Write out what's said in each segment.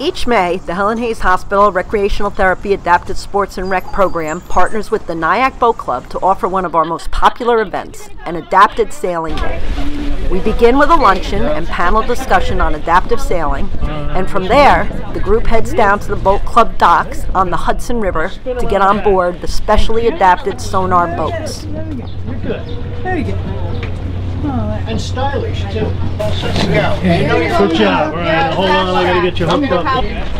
Each May, the Helen Hayes Hospital Recreational Therapy Adapted Sports and Rec program partners with the Nyack Boat Club to offer one of our most popular events, an adapted sailing day. We begin with a luncheon and panel discussion on adaptive sailing, and from there, the group heads down to the boat club docks on the Hudson River to get on board the specially adapted sonar boats. You're good. There you go. And stylish too. Good job. All right, hold on. I gotta get you hooked up.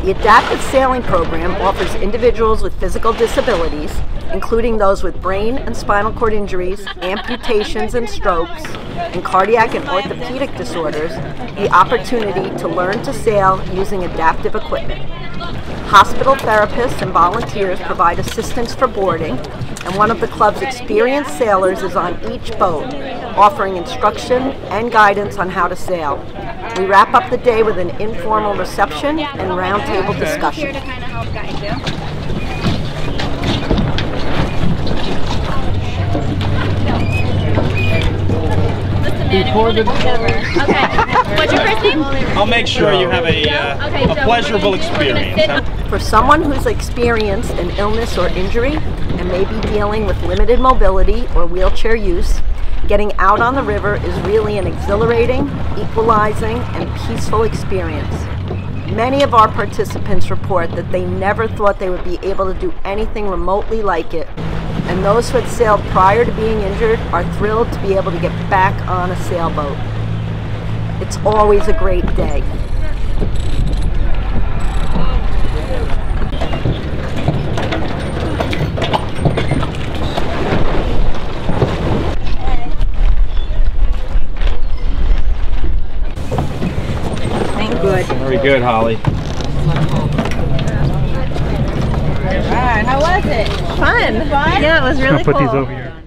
The Adaptive Sailing Program offers individuals with physical disabilities, including those with brain and spinal cord injuries, amputations and strokes, and cardiac and orthopedic disorders, the opportunity to learn to sail using adaptive equipment. Hospital therapists and volunteers provide assistance for boarding, and one of the club's experienced sailors is on each boat, offering instruction and guidance on how to sail. We wrap up the day with an informal reception and roundtable discussion. Before the Okay. What's your first name? I'll make sure you have a, uh, Okay, a so pleasurable we're gonna- we're gonna experience. For someone who's experienced an illness or injury and may be dealing with limited mobility or wheelchair use, getting out on the river is really an exhilarating, equalizing, and peaceful experience. Many of our participants report that they never thought they would be able to do anything remotely like it, and those who had sailed prior to being injured are thrilled to be able to get back on a sailboat. It's always a great day. Thank good. Very good, Holly. How was it? Fun. Fun? Yeah, it was really I'll put cool. these over here.